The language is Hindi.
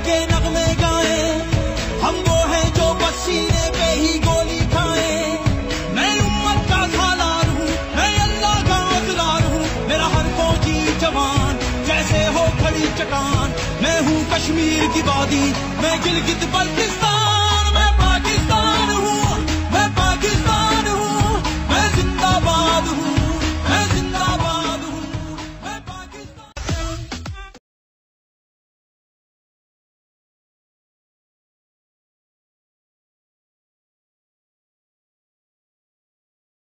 के नगमे गाए। हम वो हैं जो बस सीने पे ही गोली खाए। मैं उम्मत का खालार हूँ, मैं अल्लाह का अजलार हूँ। मेरा हर फौजी जवान, जैसे हो खड़ी चटान मैं हूँ कश्मीर की वादी मैं गिलगित बल्तिस्तान।